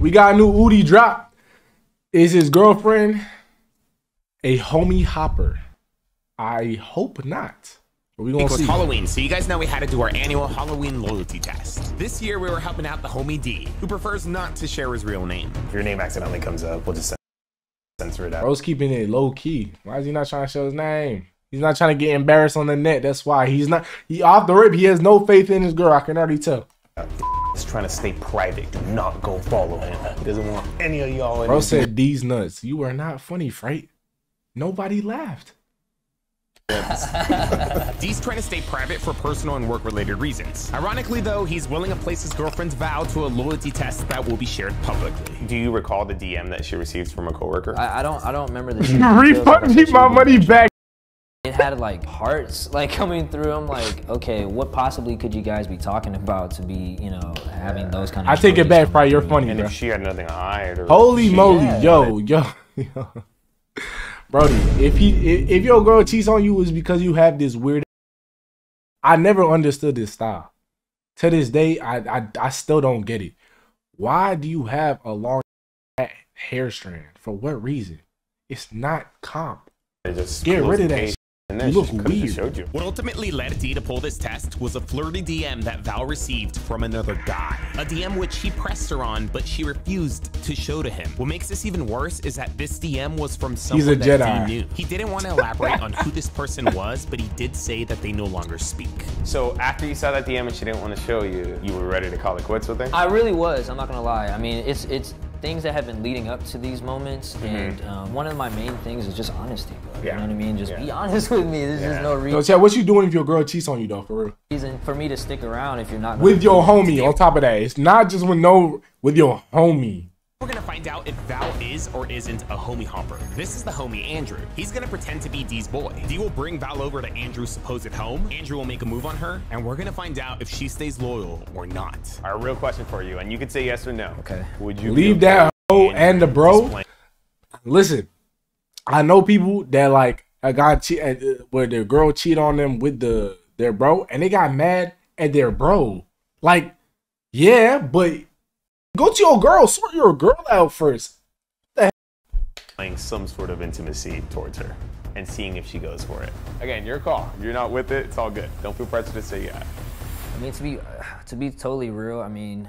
We got a new UDY drop. Is his girlfriend a homie hopper? I hope not. But we gonna It was see. Halloween, so you guys know we had to do our annual Halloween loyalty test. This year we were helping out the homie D, who prefers not to share his real name. If your name accidentally comes up, we'll just censor it out. Bro's keeping it low key. Why is he not trying to show his name? He's not trying to get embarrassed on the net. That's why he's not. He off the rip. He has no faith in his girl. I can already tell. Uh, He's trying to stay private. Do not go follow him. He doesn't want any of y'all in Bro his said these nuts. You are not funny, Fright. Nobody laughed. D's trying to stay private for personal and work-related reasons. Ironically, though, he's willing to place his girlfriend's vow to a loyalty test that will be shared publicly. Do you recall the DM that she received from a coworker? I, I don't I don't remember the Refund me my money back. It had like hearts like coming through. I'm like, okay, what possibly could you guys be talking about to be, you know, having those kind of I take it back, probably You're funny, and bro. if she had nothing to hide, or Holy she- moly, Yeah. yo, yo, yo. Brody, if he if, if your girl cheats on you, is because you have this weird. I never understood this style. To this day, I I, I still don't get it. Why do you have a long hair strand? For what reason? It's not comp. Just Get rid of that page, shit. And then You she look could've weird. showed you. What ultimately led D to pull this test was a flirty DM that Val received from another guy. A DM which he pressed her on, but she refused to show to him. What makes this even worse is that this DM was from someone He's a that Jedi. D knew. He didn't want to elaborate on who this person was, but he did say that they no longer speak. So after you saw that DM and she didn't want to show you, you were ready to call it quits with her? I really was. I'm not gonna lie. I mean, it's it's things that have been leading up to these moments, and um, one of my main things is just honesty, bro. You know what I mean? Just be honest with me. There's Yeah. just no Yo, reason Chad, what you doing if your girl cheats on you though? For real, reason for me to stick around if you're not with your homie. On top of that, it's not just with no with your homie. We're gonna find out if Val is or isn't a homie hopper. This is the homie Andrew. He's gonna pretend to be Dee's boy. Dee will bring Val over to Andrew's supposed home. Andrew will make a move on her, and we're gonna find out if she stays loyal or not. Our real question for you, and you could say yes or no. Okay. Would you Leave okay that hoe and the bro. displaying- Listen, I know people that like a guy cheat uh, where their girl cheat on them with the their bro, and they got mad at their bro. Like, yeah, but go to your girl, sort your girl out first. Playing some sort of intimacy towards her and seeing if she goes for it. Again, your call. You're not with it, it's all good. Don't feel pressure to say yeah. I mean, to be to be totally real, I mean,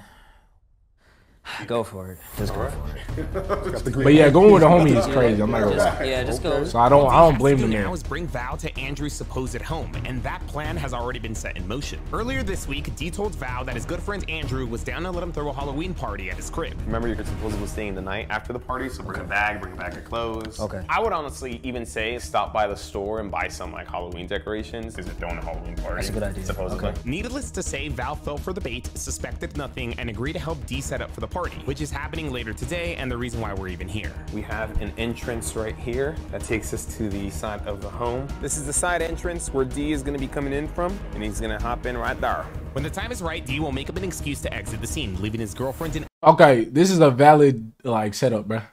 go for it. Just go for it. But yeah, going with the homie is crazy. I'm not gonna lie. yeah, just go. So I don't, I don't blame has the to do man. now is bring Val to Andrew's supposed home, and that plan has already been set in motion. Earlier this week, D told Val that his good friend Andrew was down to let him throw a Halloween party at his crib. Remember, you're supposedly staying the night after the party, so bring a bag, bring a bag of clothes. Okay. I would honestly even say stop by the store and buy some like Halloween decorations. Is it throwing a Halloween party. That's a good idea. Supposedly. Okay. Needless to say, Val fell for the bait, suspected nothing, and agreed to help D set up for the party, which is happening later today and the reason why we're even here. We have an entrance right here that takes us to the side of the home. This is the side entrance where D is going to be coming in from, and he's going to hop in right there. When the time is right, D will make up an excuse to exit the scene, leaving his girlfriend in Okay, this is a valid like setup, bruh.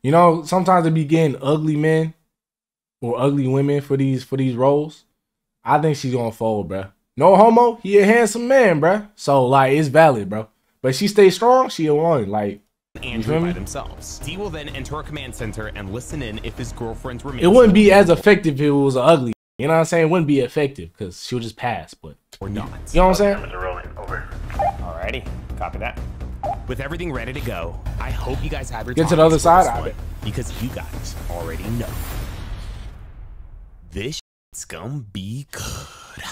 You know, sometimes it be getting ugly men or ugly women for these for these roles. I think she's gonna fold, bruh. No homo, he a handsome man, bruh. So like it's valid, bro. But she stays strong, she a one. Like Andrew feel by themselves. D will then enter a command center and listen in if his girlfriend remains it wouldn't be as effective if it was ugly. You know what I'm saying? It wouldn't be effective because she'll just pass. But or not. you know what I'm saying? Rolling. Over. Alrighty, copy that. With everything ready to go, I hope you guys have your Get to the other side, this I one, bet. because you guys already know. This shit's gonna be good.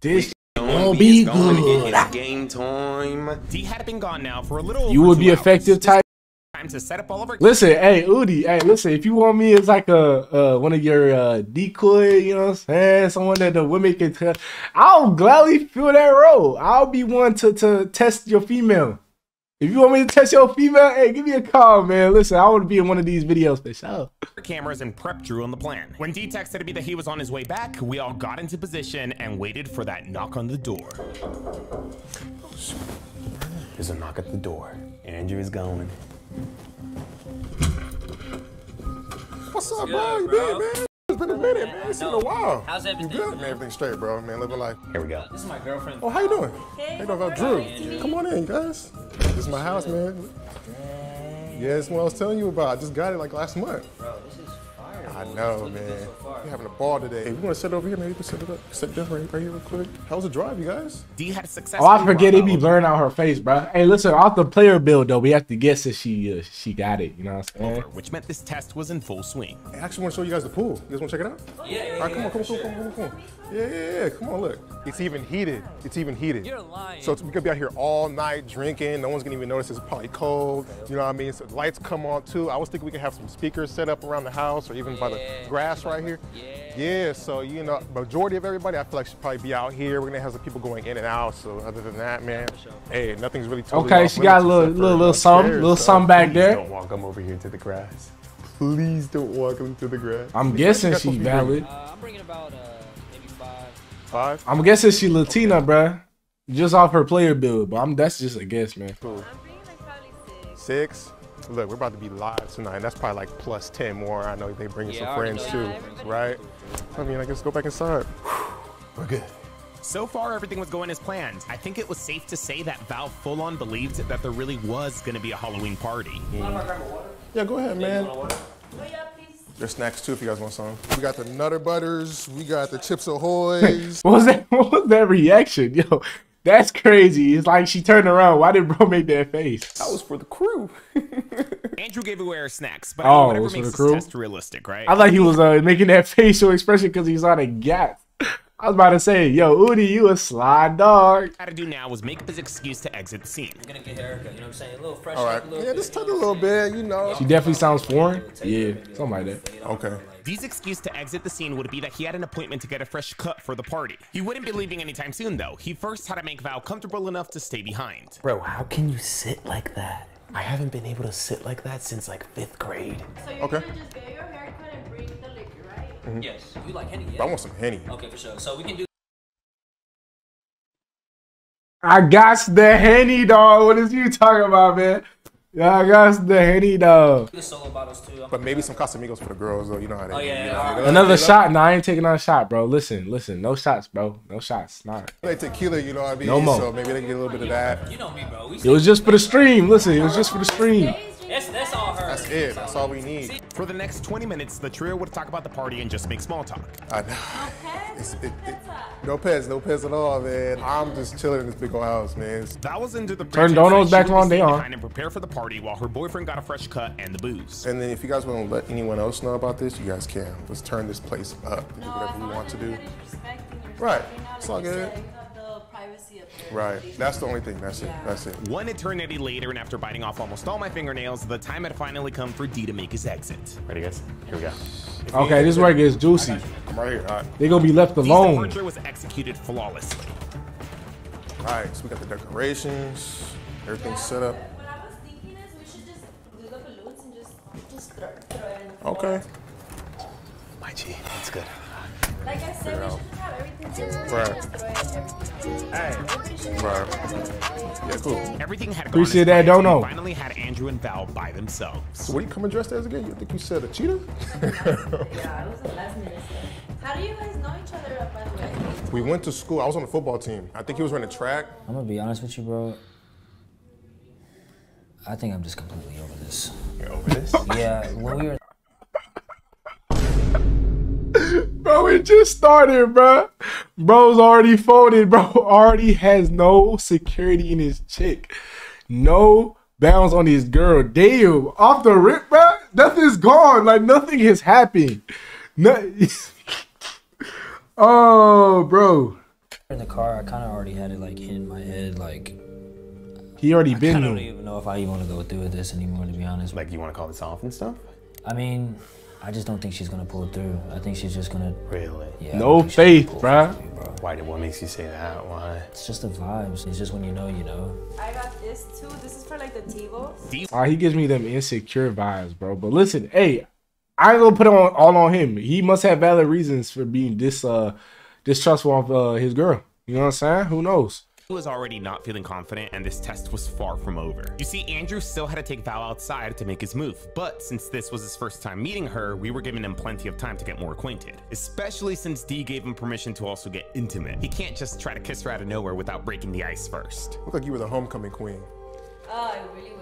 This gonna be good. game time. D had been gone now for a little. You over would two be hours. effective type. Time to set up all of our. Listen, hey UDY, hey, listen. If you want me as like a uh, one of your uh, decoy, you know what I'm saying, someone that the women can tell, I'll gladly fill that role. I'll be one to to test your female. If you want me to test your female, hey, give me a call, man. Listen, I want to be in one of these videos for sure. cameras and prep Drew on the plan. When D texted me that he was on his way back, we all got into position and waited for that knock on the door. There's a knock at the door. Andrew is going. What's up, bro? You been, man? It's been a minute, man. It's been a while. How's You everything? good? Man, everything straight, bro. Man, living life. Here we go. This is my girlfriend. Oh, how you doing? Hey, no, about Drew. Come on in, guys. This is my house, man. Yeah, this is what I was telling you about. I just got it like last month. Bro, this is fire. I know, man. We're having a ball today. Hey, we want to sit over here? Maybe we can set it up. Set it right, right here real quick. How was the drive, you guys? D had a success. Oh, I forget it be blurring out her face, bro. Hey, listen, off the player build though, we have to guess if she uh, she got it. You know what I'm saying? which meant this test was in full swing. I actually want to show you guys the pool. You guys want to check it out? Yeah, yeah, All right, come on, come on, come on, come on, come on. Yeah, yeah, yeah. Come on, look. It's even heated. It's even heated. You're lying. So we could be out here all night drinking. No one's gonna even notice it's probably cold. You know what I mean? So the lights come on too. I was thinking we could have some speakers set up around the house or even by the grass right here. Yeah. So you know, majority of everybody, I feel like should probably be out here. We're gonna have some people going in and out. So other than that, man, hey, nothing's really. Totally Okay, off she got a little little little something, chairs, little so something back Please there. Don't walk them over here to the grass. Please don't walk them to the grass. I'm guessing she's she supposed to be green. valid. Uh, I'm bringing about uh, maybe five. Five. I'm guessing she Latina, bruh. Just off her player build, but I'm that's just a guess, man. Cool. I'm bringing like probably six. Six. Look, we're about to be live tonight. That's probably like plus 10 more. I know they bringing Yeah, some friends too, that. Right? I mean, I guess go back inside. We're good. So far, everything was going as planned. I think it was safe to say that Val full on believed that there really was going to be a Halloween party. Yeah, go ahead, man. Yeah, please. There's snacks too if you guys want some. We got the Nutter Butters. We got the Chips Ahoy's. What was that? What was that reaction, yo? That's crazy. It's like she turned around. Why did bro make that face? That was for the crew. Andrew gave away our snacks, but Oh, I mean, it whatever was for makes the this crew? test realistic, right? I thought he was uh, making that facial expression because he's on a gas. I was about to say, yo, UDY, you a sly dog. had to do now was make up his excuse to exit the scene. I'm gonna get haircut, you know what I'm saying? A little fresh All right. up, a little Yeah, bit, just you touch a little bit, you know. She definitely sounds foreign. Yeah, something like that. Okay. Dee's excuse to exit the scene would be that he had an appointment to get a fresh cut for the party. He wouldn't be leaving anytime soon, though. He first had to make Val comfortable enough to stay behind. Bro, how can you sit like that? I haven't been able to sit like that since like fifth grade. So you're Okay. gonna just get your haircut and bring the liquor, right? Mm-hmm. Yes, you like Henny, I want some Henny. Okay, for sure. So we can do I got the henny dog. What is you talking about, man? Yeah, I got the henny dog. the solo bottles too. I'm But maybe some Casamigos for the girls, though. You know how they Oh, do, yeah, you yeah, know, right. Another love- shot? Nah, I ain't taking another shot, bro. Listen, listen. No shots, bro. No shots. Nah. They tequila, you know what I mean? No more. So maybe they can get a little bit of that. You know me, bro. We It was just for the stream. Listen, it was just for the stream. that's that's all her. That's it. That's all we need. For the next 20 minutes, the trio would talk about the party and just make small talk. I know. It's, it, it, no pets, no pets at all, man. I'm just chilling in this big old house, man. It's- Val was into the Turn pretense donos back she on, be they staying on. And prepare for the party while her boyfriend got a fresh cut and the booze. And then if you guys want to let anyone else know about this, you guys can. Let's turn this place up and do whatever as we want to do. everybody's respecting yourself, Right. you It's all good. said, you have the privacy up there. Right. That's the only thing. That's it. That's it. One eternity later, and after biting off almost all my fingernails, the time had finally come for D to make his exit. Ready, guys? Here we go. Okay, this is where it gets juicy. I'm right here. All right. They gonna be left D's alone. departure was executed flawlessly. All right. So we got the decorations. Everything's set up. What I was thinking is we should just do the balloons and just just throw, throw it in. Okay. My G, that's good. Like I said, we should just have everything together Right. and just throw it everything. Everybody should Right. Yeah, cool. Everything had gone Appreciate as that, don't know. Finally had Andrew and Val by themselves. So what are you coming dressed as again? You think you said a cheetah? Yeah, it was the last minute stuff. How do you guys know each other up by the way? we went to school. I was on the football team. I think he was running track. I'm gonna be honest with you, bro. I think I'm just completely over this. You're over this? Yeah, when we were Bro, just started, bro. Bro's already folded, bro. Already has no security in his chick. No bounds on his girl. Damn. Off the rip, bro. Nothing's gone. Like nothing has happened. No- oh, bro. in the car, I kind of already had it like in my head, like He already I been I don't even know if I even want to go through with this anymore, to be honest. Like, you want to call this off and stuff? I mean, I just don't think she's gonna pull through. I think she's just gonna. Really? Yeah, No don't think she's faith, gonna pull bruh. through, bro. Why? Did, what makes you say that? Why? It's just the vibes. It's just when you know, you know. I got this too. This is for like the TiVos. Uh, he gives me them insecure vibes, bro. But listen, hey, I ain't gonna put it on all on him. He must have valid reasons for being this uh distrustful of uh, his girl. You know what I'm saying? Who knows? He was already not feeling confident, and this test was far from over. You see, Andrew still had to take Val outside to make his move, but since this was his first time meeting her, we were giving him plenty of time to get more acquainted. Especially since Dee gave him permission to also get intimate. He can't just try to kiss her out of nowhere without breaking the ice first. Look like you were the homecoming queen. Oh, I really wish, but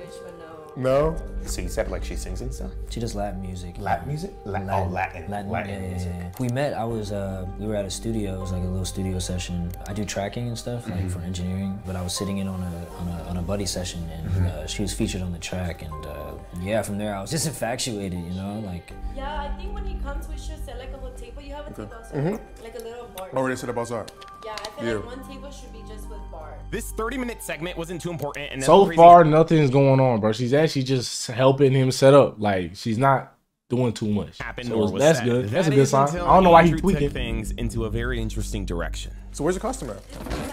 no. No. So you said like she sings and stuff? She does Latin music. Latin music? La- oh, Latin. Latin, Latin yeah, yeah, music. yeah. We met. I was. Uh, we were at a studio. It was like a little studio session. I do tracking and stuff, like for engineering. But I was sitting in on a on a, on a buddy session, and uh, she was featured on the track. And uh, yeah, from there I was just infatuated. You know, like Yeah, I think when he comes, we should set like a whole table. You have a table outside, like a little bar. Oh, they said about that. Yeah, I feel Yeah. like one table should be just with bar. This 30 minute segment wasn't too important. And So nothing crazy far, nothing's going on, bro. She's actually just helping him set up. Like she's not doing too much. happened So or was that's said. good. That's a good sign. I don't know why he's tweaking. things into a very interesting direction. So where's the costume at? It's either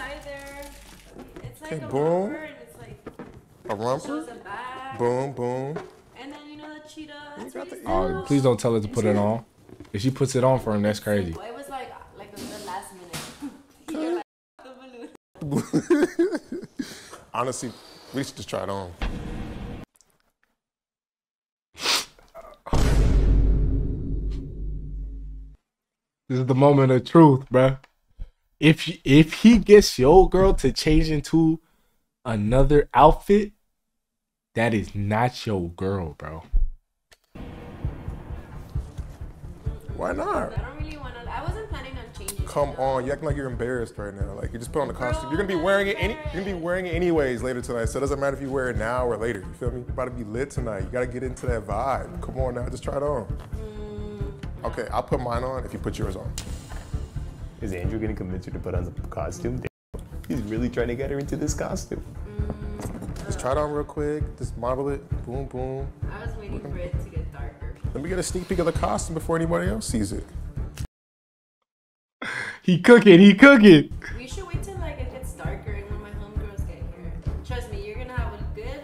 it's like Okay, a boom. romper and it's like A romper? a Boom, boom. and then you know the cheetah. That's got the Oh, please don't tell her to put it on. If she puts it on for him, that's crazy. Well, it was like like the, the last minute. You're like the balloon. Honestly, we should just try it on. This is the moment of truth, bruh. If if he gets your girl to change into another outfit, that is not your girl, bro. Why not? Come on, you acting like you're embarrassed right now. Like you just put on the costume. You're gonna be wearing it any. You're gonna be wearing it anyways later tonight. So it doesn't matter if you wear it now or later. You feel me? You're about to be lit tonight. You gotta get into that vibe. Come on now, just try it on. Mm. Okay, I'll put mine on if you put yours on. Is Andrew gonna convince her to put on the costume? Damn. He's really trying to get her into this costume. Mm. Just try it on real quick. Just model it. Boom, boom. I was waiting for it to get darker. Let me get a sneak peek of the costume before anybody else sees it. He cooking, he cooking. We should wait till like it gets darker and when my homegirls get here. Trust me, you're gonna have a good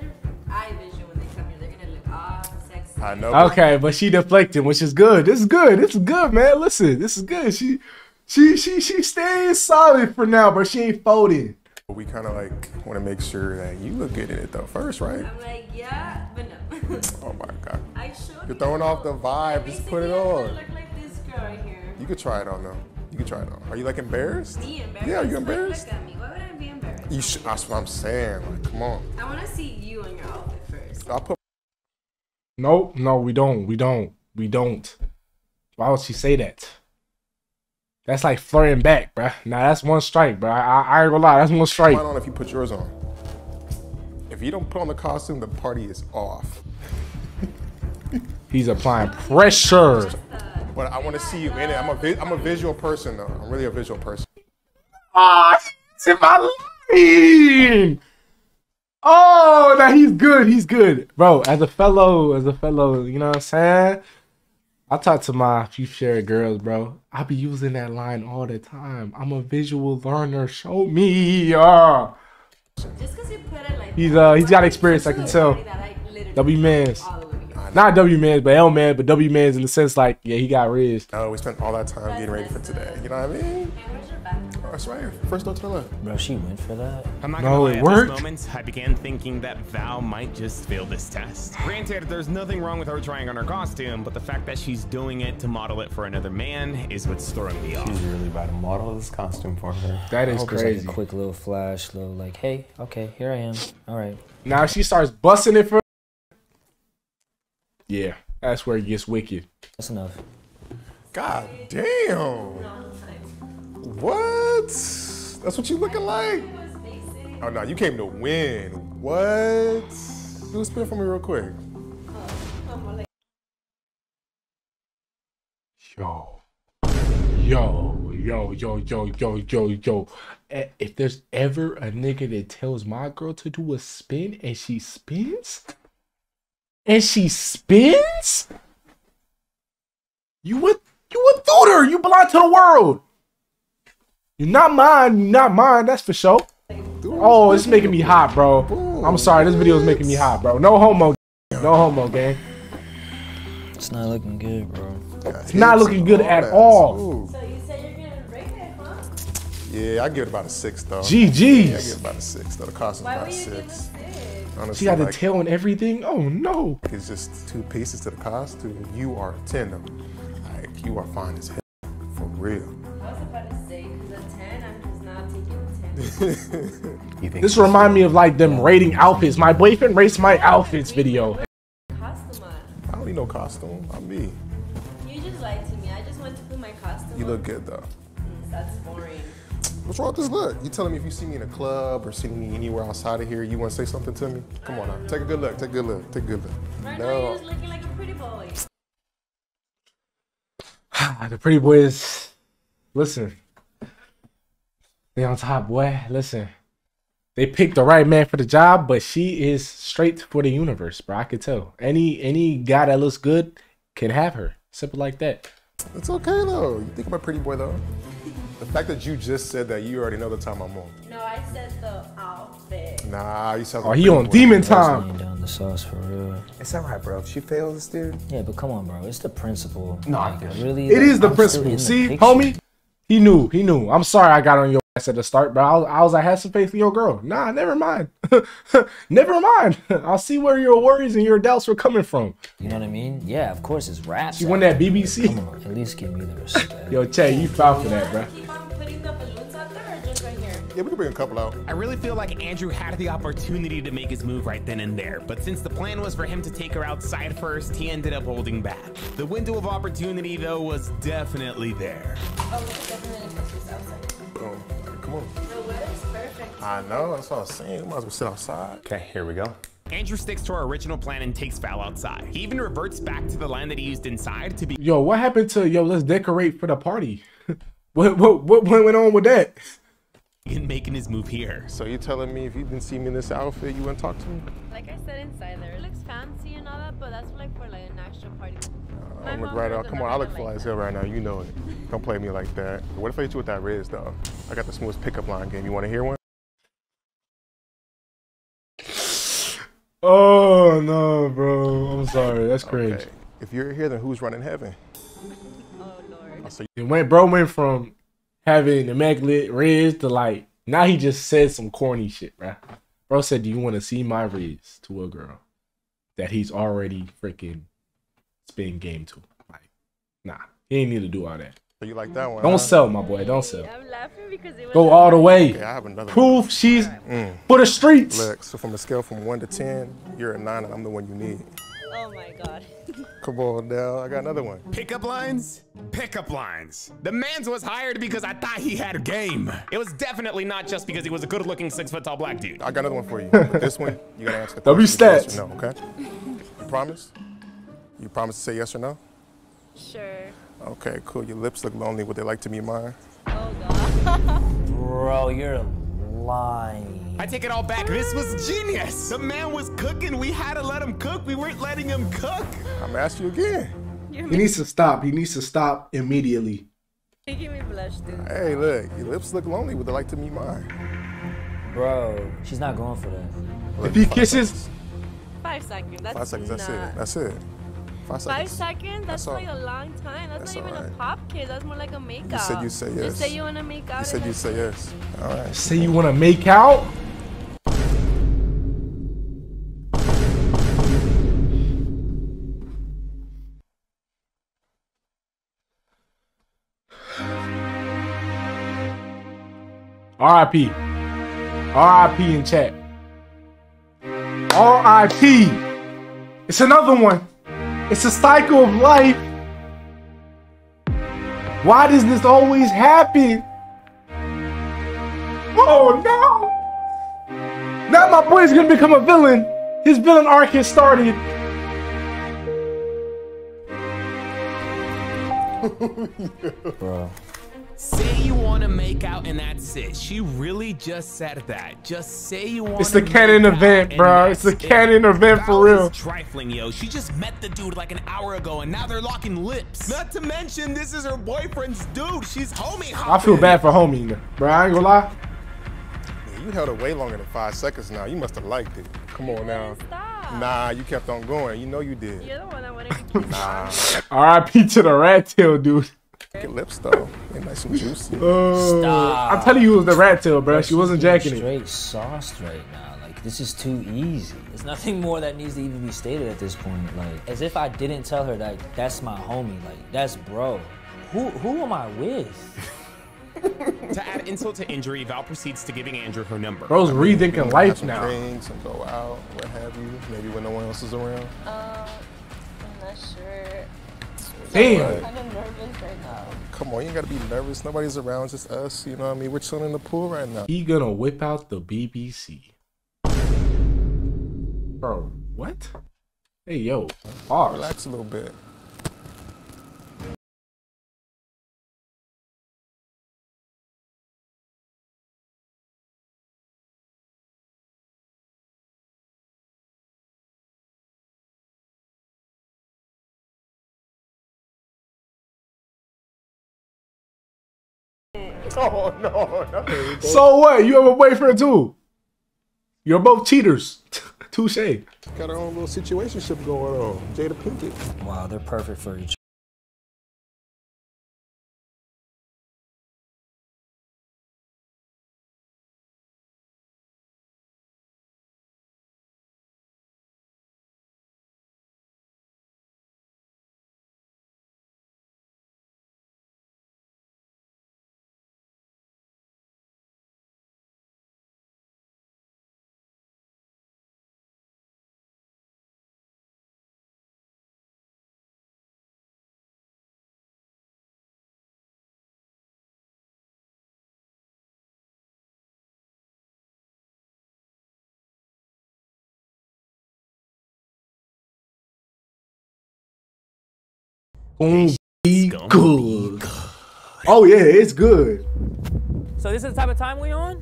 eye vision when they come here. They're gonna look all sexy. I know. Okay, but she deflecting, which is good. This is good. This is good, man. Listen, this is good. She she she she staying solid for now, but she ain't folding. but We kind of like want to make sure that you look good in it though first, right? I'm like, yeah, but no. Oh my god. I showed You're throwing off the vibe. Just put it on. Look like this girl right here. You could try it on though. You could try it on. Are you like embarrassed? Me embarrassed? Yeah, you Like, embarrassed? Look at me. Why would I be embarrassed? You should. That's what I'm saying. Like, come on. I want to see you in your outfit first. I'll put. Nope, no, we don't. We don't. We don't. Why would she say that? That's like flirting back, bruh. Nah, that's one strike, bruh. I, I ain't gonna lie, that's one strike. mine on if you put yours on. If you don't put on the costume, the party is off. He's applying pressure. But I want to see you in it. I'm a vi- I'm a visual person though. I'm really a visual person. Ah, it's in my lane. Oh, now he's good. He's good, bro. As a fellow, as a fellow, you know what I'm saying. I talk to my few shared girls, bro. I be using that line all the time. I'm a visual learner. Show me. Just because you put it like He's, uh, he's got experience, I can tell. that? I literally W Mans. All the way here. Not W Mans, but L Man, but W Mans in the sense like, yeah, he got Riz. Oh, we spent all that time getting ready for today. You know what I mean? And where's your back? That's right here. First door to the left. bro, she went for that. I'm not No, gonna lie, it at worked. this moment, I began thinking that Val might just fail this test. Granted, there's nothing wrong with her trying on her costume, but the fact that she's doing it to model it for another man is what's throwing me off. He's really about to model this costume for her. That I is hope crazy. like a quick little flash, little like, hey, okay, here I am. All right. Now she starts busting it for. Yeah, that's where it gets wicked. That's enough. God damn. What? That's what you looking like? Oh no, you came to win. What? Do a spin for me real quick. Yo, yo, yo, yo, yo, yo, yo, yo. Eh, If there's ever a nigga that tells my girl to do a spin and she spins, and she spins, you would you a tutor. You belong to the world. You're not mine. You're not mine. That's for sure. Oh, it's making me hot, bro. I'm sorry. This video is making me hot, bro. No homo. No homo, gang. It's not looking good, bro. It's not looking good at all. So you said you're gonna break it, huh? Yeah, I give it about a six though. Yeah, I give it about a six though. The cost is Why about would a you give a six. Six? Honestly, She got the like, tail and everything. Oh no. It's just two pieces to the costume. You are a ten though. Like you are fine as hell. For real. I was about to say, because a 10, I'm just not taking a 10. You think This remind me of like them rating outfits. My boyfriend rates my outfits video. Costume. I don't need no costume. I'm me. You just lied to me. I just went to put my costume You on. look good though. Mm, that's boring. What's wrong with this look? You telling me if you see me in a club or see me anywhere outside of here, you want to say something to me? Come on now, take a good look. Take a good look. Take a good look. Right now you're No. just looking like a pretty boy. the pretty boys, listen. They on top, boy. Listen. They picked the right man for the job, but she is straight for the universe, bro. I could tell. Any any guy that looks good can have her. Simple like that. It's okay though. You think I'm a pretty boy though? The fact that you just said that, you already know the time I'm on. No, I said the outfit. Nah, you sound Oh, like he on boy. demon I was time. laying down the sauce for real. It's alright, bro. If she fails, dude. Yeah, but come on, bro. It's the principle. No, like, I- really. It like, is the I'm still principle. in the See, homie, he knew. He knew. I'm sorry I got on your ass at the start, but I was, I was like, have some faith in your girl. Nah, never mind. never mind. I'll see where your worries and your doubts were coming from. You know what I mean? Yeah, of course it's rap. She won that BBC. Come on, at least give me the respect. Yo, Che, you foul for that, bro. Keep on putting the balloons out there or just right here? Yeah, we can bring a couple out. I really feel like Andrew had the opportunity to make his move right then and there, but since the plan was for him to take her outside first, he ended up holding back. The window of opportunity, though, was definitely there. Oh, definitely supposed to outside. Oh, Boom. Come on. The weather's perfect. I know. That's what I was saying. We might as well sit outside. Okay, here we go. Andrew sticks to our original plan and takes Val outside. He even reverts back to the line that he used inside to be- Yo, what happened to yo? Let's decorate for the party. What what what went on with that? begin making his move here. So you're telling me if you didn't see me in this outfit, you wouldn't talk to me? Like I said inside there, it looks fancy and all that, but that's like for like an actual party. Uh, My I'm look right out. Come on, I look gonna fly as hell right now. You know it. Don't play me like that. What if I hit you with that Riz though? I got the smoothest pickup line game. You want to hear one? Oh no, bro. I'm sorry. That's crazy. Okay. If you're here, then who's running heaven? Lord. I say It went, bro. Went from having immaculate Riz to like now he just said some corny shit, bro. Bro said, "Do you want to see my Riz?" to a girl that he's already freaking spin game to. Like, nah, he ain't need to do all that. So you like that one? Don't huh? sell, my boy. Don't sell. I'm laughing because it was Go all the way. Okay, I have another one. Proof she's mm. for the streets. Look, so from a scale from one to ten, you're a nine, and I'm the one you need. Oh my god. Come on now, I got another one. Pickup lines? Pickup lines. The man's was hired because I thought he had a game. It was definitely not just because he was a good looking six foot tall black dude. I got another one for you. But this one, you gotta answer the W question yes stats. or no, okay? You promise? You promise to say yes or no? Sure. Okay, cool. Your lips look lonely. Would they like to meet mine? Oh god. Bro, you're lying. I take it all back. This was genius. The man was cooking. We had to let him cook. We weren't letting him cook. I'm gonna ask you again. You're He needs to stop. He needs to stop immediately. making me blush, dude. Hey, look, your lips look lonely. Would they like to meet mine? Bro, she's not going for that. If he kisses, Five seconds. That's Five seconds, that's not- it. That's it. Five seconds. Five seconds. seconds? That's, That's all- like a long time. That's, that's not even all a pop kiss. That's more like a make You said you say yes. Just say you want to make out. You said you then- say yes. All right. say you want to make out. R.I.P. R.I.P. in chat. R.I.P. It's another one. It's a cycle of life. Why does this always happen? Oh no! Now my boy's gonna become a villain. His villain arc has started. Bro. Say you want to make out and that's it. She really just said that. Just say you want It's the canon event, bro. It's the canon event for real. Trifling, yo. She just met the dude like an hour ago and now they're locking lips. Not to mention, this is her boyfriend's dude. She's homie I feel bad for homie, bro. I ain't gonna lie. You held it way longer than five seconds now. You must have liked it. Come on now. Stop. Nah, you kept on going. You know you did. You're the one that wanted to keep Nah. R.I.P. to the rat tail, dude. Your lips though. They nice and juicy. Uh, Stop. I'm telling you, it was the rat tail, bro. She wasn't She's jacking it. Straight sauced right now. Like this is too easy. There's nothing more that needs to even be stated at this point. Like as if I didn't tell her that that's my homie. Like that's bro. Who who am I with? To add insult to injury, Val proceeds to giving Andrew her number. Bro's rethinking Have life some now. drinks and go out, what have you. Maybe when no one else is around. Uh, I'm not sure. Damn. kind of nervous right now. Come on, you ain't gotta be nervous. Nobody's around, just us. You know what I mean? We're chilling in the pool right now. He gonna whip out the BBC. Bro, what? Hey yo, bars. Relax a little bit. Oh no, no. So what? You have a boyfriend too? You're both cheaters. Touche. Got our own little situationship going on. Jada Pinkett. Wow, they're perfect for each Gonna be good. Oh yeah, it's good. So this is the type of time we on?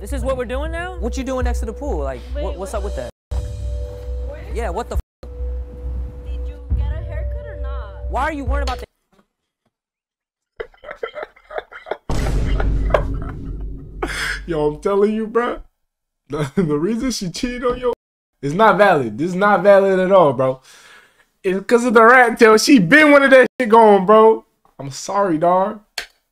This is what we're doing now? What you doing next to the pool? Like, Wait, what, what's what? up with that? Where Yeah, what the? F- Did you get a haircut or not? why are you worried about that? Yo, I'm telling you, bro. The, the reason she cheated on you is not valid. This is not valid at all, bro. It's because of the rat tail. She been one of that shit going, bro. I'm sorry, dog.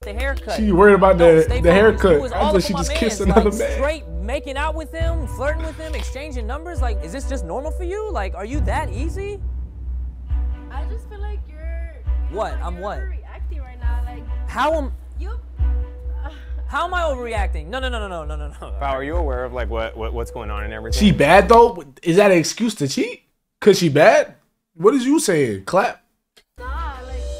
The haircut. She worried about the, stay the haircut was all after up she on my just kissed mans, another like, man. Straight making out with him, flirting with him, exchanging numbers. Like, is this just normal for you? Like, are you that easy? I just feel like you're. What? you're I'm what? Reacting right now, like How am you. how am I overreacting? No, no, no, no, no, no, no, no. Val, are you aware of like what, what what's going on and everything? She bad though? Is that an excuse to cheat? Cause she bad? What is you saying? Clap.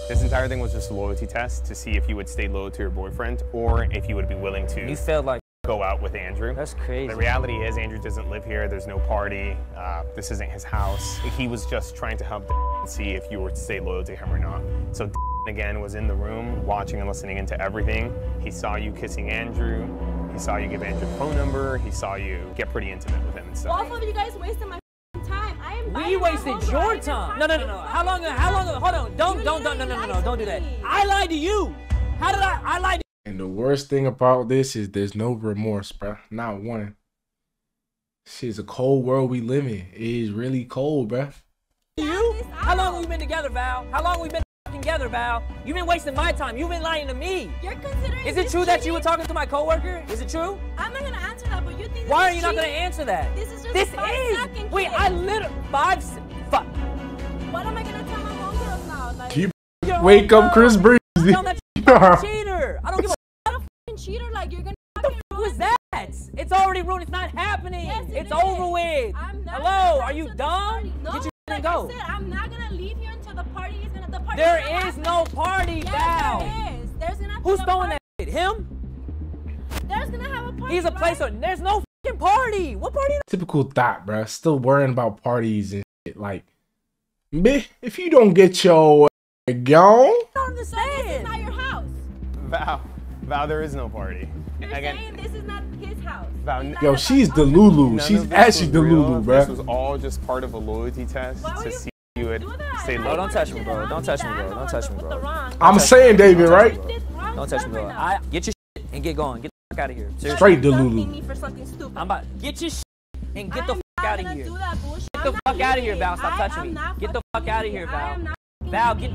This entire thing was just a loyalty test to see if you would stay loyal to your boyfriend or if you would be willing to You felt like go out with Andrew. that's crazy. The reality is Andrew doesn't live here. There's no party. Uh, this isn't his house. He was just trying to help and see if you were to stay loyal to him or not. So again was in the room watching and listening into everything. He saw you kissing Andrew. He saw you give Andrew the phone number. He saw you get pretty intimate with him and stuff. both of you guys wasted my time. I am. We wasted your time. No, no, no, no. How long? How long? Hold on. Don't, don't, don't. No, no, no, no. Don't do that. I lied to you. How did I? I lied. And the worst thing about this is there's no remorse, bro. Not one. Shit's a cold world we live in. It is really cold, bro. you. How long have we been together, Val? How long have we been together, Val? You've been wasting my time. You've been lying to me. You're considering. Is it this true that you were talking to my coworker? Is it true? I'm not gonna answer that, but you think. Why are you is not gonna answer that? This is just This five is. second Wait, kiss. I literally five. Fuck. What am I gonna tell my homegirls now? Like, You Your wake up, Chris girl. Breezy. Tell them that you're a fucking cheater. I don't give a not a fucking cheater. Like you're gonna. fucking Who is ruin that? It's already ruined. It's not happening. Yes, it it's is. over with. I'm not Hello, are you to dumb? Party. No, Get your shit like and go. I said, I'm not gonna leave you until the party is gonna. The party. There happen. no party, Yes, Val. there is. There's gonna. Who's throwing party. that shit? Him? There's gonna have a party. He's a right? There's no fucking party. What party? Typical thought, bro. Still worrying about parties and shit. Like, bitch, if you don't get your uh, gone, I don't This is not your house. Val, Val, there is no party. You're Again, saying this is not his house. Val, not yo, she's us. Delulu. none She's actually was the real. Lulu, This was all just part of a loyalty test Why to see if you would Do that. stay And I loyal. don't touch me, bro. Don't touch me me, bro. Don't touch me, bro. I'm saying, David, right? me, bro. Did wrong Don't touch me, bro. I get your shit and get going. Get the fuck out of here. Seriously. Straight Stop Delulu. dumping me for something stupid. I'm about get your shit and get the fuck out of here. do that bullshit. Get the fuck out of here. Val. Stop touching me. Get the fuck out of here, Val. Val, get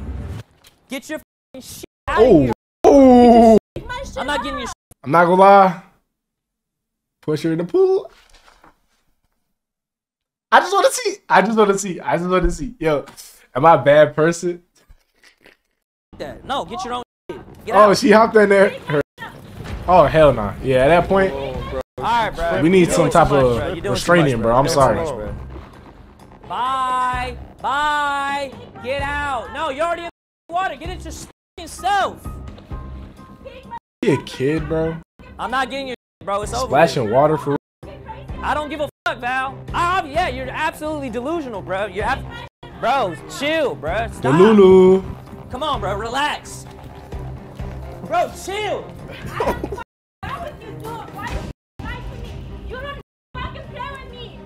get your shit out of Oh, here. oh. leaving my shit I'm not getting your shit. I'm not gonna lie. Push her in the pool. I just want to see. I just want to see. I just want to see. Yo, am I a bad person? No, get your own. Get Oh, out. she hopped in there. Her- Oh hell nah. Yeah, at that point, Alright, bro. we need some type much, of bro. You're doing too restraining, much, bro. I'm sorry. much, bro. Bye. Bye. Get out. No, you're already in the water. Get it your You a kid, bro. I'm not getting your bro. It's over. with. Splashing water for. I don't give a fuck, Val. I, yeah, you're absolutely delusional, bro. You have, bro, chill, bro. Stop. Delulu. Come on, bro. Relax. Bro, chill. Why would you do it? Why you lie to me? You don't fucking play with me.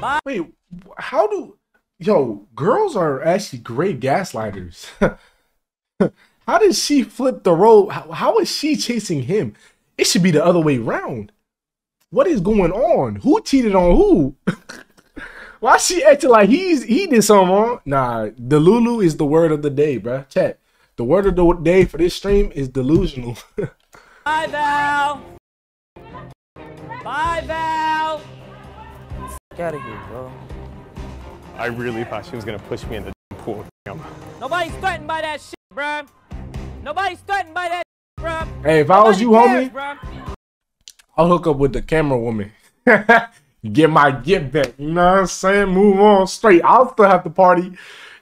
Are you? Wait, how do yo girls are actually great gaslighters? how did she flip the role? How, how is she chasing him? It should be the other way around. What is going on? Who cheated on who? Why she acting like he's he did something wrong? Nah, Delulu is the word of the day, bruh. Chat. The word of the day for this stream is delusional. Bye, Val. Bye, Val. Get out of here, bro. I really thought she was gonna push me in the pool. Nobody's threatened by that shit, bruh. Nobody's threatened by that bruh. hey, if I was you, cares, homie, bruh. I'll hook up with the camera woman. get my get back. You know what I'm saying? Move on straight. I'll still have to party,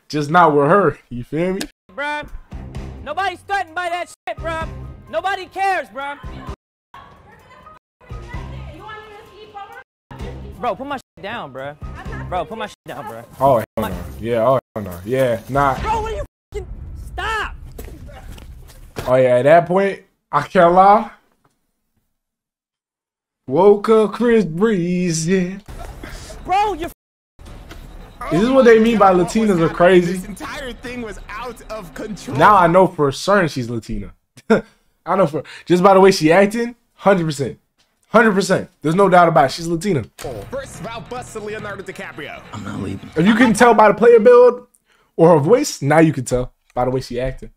just not with her. You feel me? Bro, Nobody's threatened by that shit, bruh. Nobody cares, bruh. You want me to sleep over? Bro, put my shit down, bro. Bro, put my shit down, bro. Oh hell no. Yeah, oh hell no. Yeah, nah. Bro, what are you fucking stop? Oh yeah, at that point, I can't lie. Woke up Chris Breezy. Yeah. Bro, you're Is this what they mean by Latinas are crazy? This entire thing was out of control. Now I know for certain she's Latina. I know for just by the way she acting, hundred percent, hundred percent. There's no doubt about it. She's Latina. First, Val busted Leonardo DiCaprio. I'm not leaving. If you couldn't tell by the player build or her voice, now you can tell by the way she acting.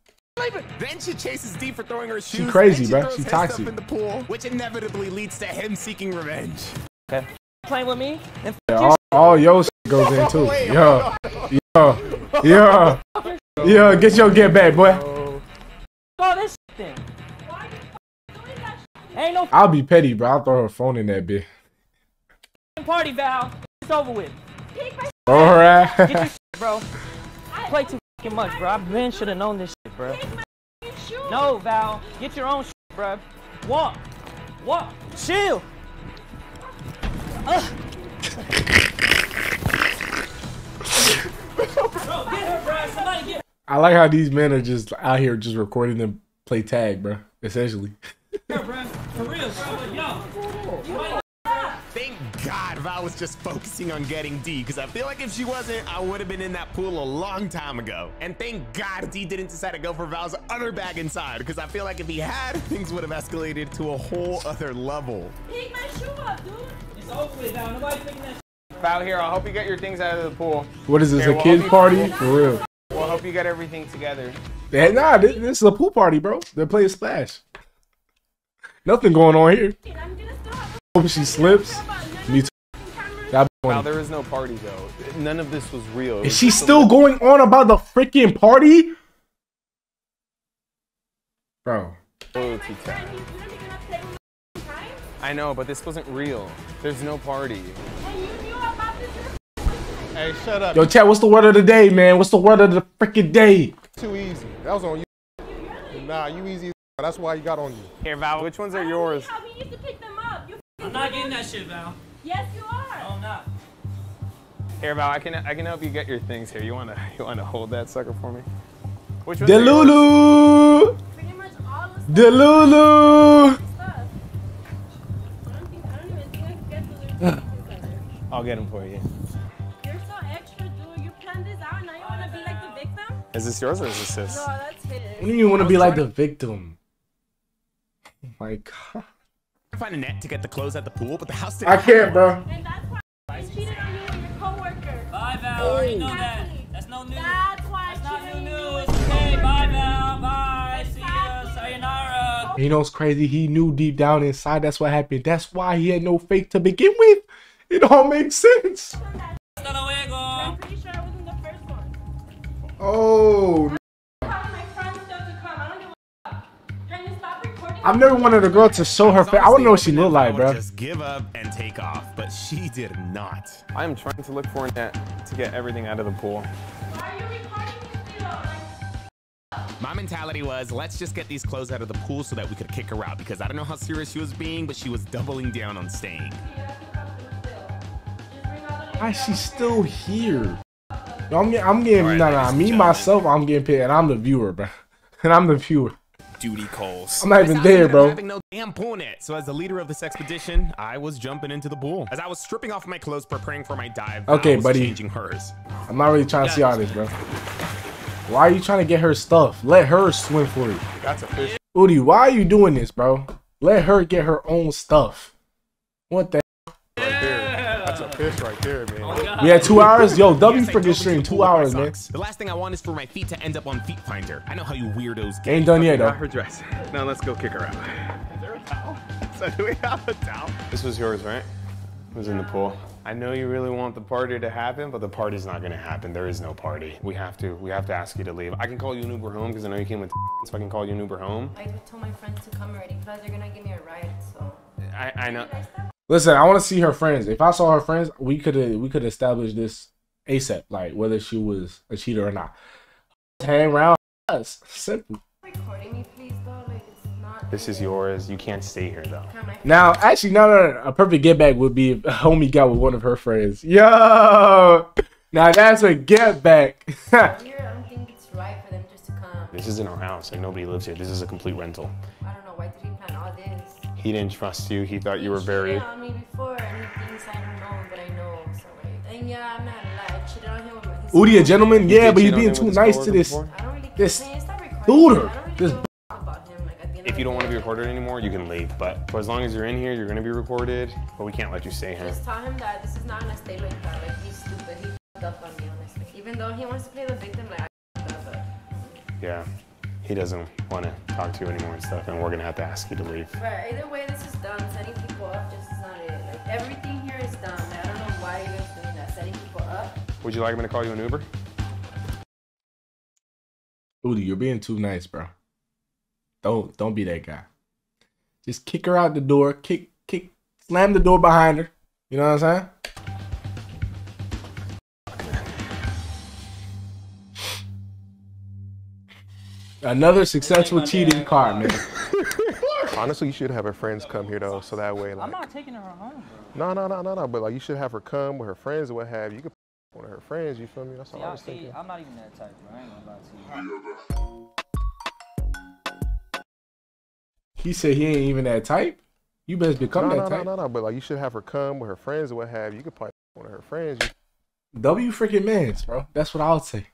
Then she chases D for throwing her shoes. She's crazy, then bruh. She his toxic. stuff in the pool, which inevitably leads to him seeking revenge. okay. playing with me. And Yeah, all, all your shit goes in too. Yeah, yeah, yeah, yeah. Get your get back, boy. oh, this thing. Ain't no I'll be petty, bro. I'll throw her phone in that bitch. party, Val. It's over with. Throw her Get your shit, bro. Play too fucking much, bro. I been should have known this shit, bro. No, Val. Get your own shit, bro. Walk. Walk. Chill. Ugh. bro, her. Somebody get I like how these men are just out here just recording them play tag, bro. Essentially. her, bro. For real, bro. Yo. Thank God Val was just focusing on getting D, because I feel like if she wasn't, I would have been in that pool a long time ago. And thank God D didn't decide to go for Val's other bag inside, because I feel like if he had, things would have escalated to a whole other level. Pick my shoe up, dude. It's over with, Val. Nobody's picking that shit. Val, here, I'll help you get your things out of the pool. What is this? Here, A we'll kids party? For real. We'll help you get everything together. Yeah, nah, this, this is a pool party, bro. They're playing splash. Nothing going on here. I'm gonna still Hope she slips. Me too. That'd be Val, funny. there was no party though. None of this was real. It Is was she still li- going on about the freaking party? Bro. Oh, loyalty tag? He's literally gonna play with my time. I know, but this wasn't real. There's no party. And you knew about this. Hey, shut up. Yo, chat, what's the word of the day, man? What's the word of the freaking day? Too easy. That was on you. Nah, you easy. That's why you got on you. Here, Val, which ones are yours? How we used to pick them up. You I'm not getting that shit, Val. Yes, you are. No, I'm not. Here, Val, I can I can help you get your things here. You wanna you wanna hold that sucker for me? Which one? are yours? Delulu! Pretty much all the Delulu! stuff. I don't think I don't even think I can get to their together. I'll get them for you. You're so extra, dude. You planned this out. Now you wanna be like the victim? Is this yours or is this his? No, that's his. What do you mean want to be like the victim? Oh my god. Find a net to get the clothes at the pool, but the house didn't I can't, bro. And that's why he cheated on you and your coworker. Bye, Val. I already know that. That's no news. That's why That's I not cheated new on you news. with your Okay, bye. Val. Bye. See ya. Sayonara. You know what's crazy? He knew deep down inside that's what happened. That's why he had no fake to begin with. It all makes sense. Hasta I've never wanted a girl to show her face. I want to know what she looked like, bro. Just give up and take off, but she did not. I am trying to look for a net to get everything out of the pool. Why are you recording this video? My mentality was, let's just get these clothes out of the pool so that we could kick her out because I don't know how serious she was being, but she was doubling down on staying. Why is she still here? No, I'm, I'm getting, All right, nah, nah, me, gentlemen. myself, I'm getting paid, and I'm the viewer, bro. And I'm the viewer. Duty calls. I'm not even there, bro. Having no damn pool net. So as the leader of this expedition, I was jumping into the pool. As I was stripping off my clothes, preparing for my dive, Okay, I was buddy. changing hers. I'm not really trying to see all this, bro. Why are you trying to get her stuff? Let her swim for you. That's a fish UDY, why are you doing this, bro? Let her get her own stuff. What the? Right. That's a fish right there, man. Oh we had two hours? Yo, W Yes, I freaking totally stream two pool with my hours, man. The last thing I want is for my feet to end up on Feet Finder. I know how you weirdos get. Ain't done yet, though. Got her dress. Now let's go kick her out. Is there a towel? So do we have a towel? This was yours, right? It was in the pool. I know you really want the party to happen, but the party's not gonna happen. There is no party. We have to. We have to ask you to leave. I can call you an Uber home because I know you came with, so I can call you an Uber home. I told my friends to come already, plus they're gonna give me a ride, so. I, I know. Listen, I want to see her friends. If I saw her friends, we could have we could establish this ASAP, like whether she was a cheater or not. Hang around us. Simple. Recording me, please, though. Like, it's not. This is yours. You can't stay here though. Now, actually, no, no, no. A perfect get back would be if a homie got with one of her friends. Yo, now that's a get back. here, I don't think it's right for them just to come. This isn't our house. Like nobody lives here. This is a complete rental. I don't know why did he plan all this. He didn't trust you. He thought you were very. cheated on me before, and he thinks I don't know, but I know. So like, and yeah, I'm not lying. I cheated on him with my. his UDY, a gentleman? You Yeah, did but he's cheat being too nice to this. before? I don't really. This Can you stop recording? duder, really this give a f- about him. Like at the end If you don't want to be recorded anymore, you can leave. But for as long as you're in here, you're gonna be recorded. But we can't let you stay here. Just tell him that this is not gonna stay like that. Like he's stupid. He f***ed up on me, honestly. Even though he wants to play the victim, like I f***ed up, but. Yeah. He doesn't want to talk to you anymore and stuff, and we're gonna have to ask you to leave. But either way, this is done. Setting people up just is not it. Like everything here is done. I don't know why you guys doing that. Setting people up. Would you like me to call you an Uber? UDY, you're being too nice, bro. Don't don't be that guy. Just kick her out the door. Kick kick slam the door behind her. You know what I'm saying? Another successful cheating card, man. Honestly, you should have her friends come here though, so that way, like. I'm not taking her home, no, no, no, no, no. But like, you should have her come with her friends or what have you. You could one of her friends. You feel me? That's all I was see, thinking. I'm not even that type, bro. I ain't gonna lie to you. He said he ain't even that type. You best become No, that no, type. no, no, no. But like, you should have her come with her friends or what have you. You could probably one of her friends. You W freaking mans, bro. That's what I would say.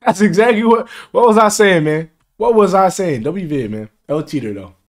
That's exactly what. What was I saying, man? What was I saying? W vid, man. El cheater though.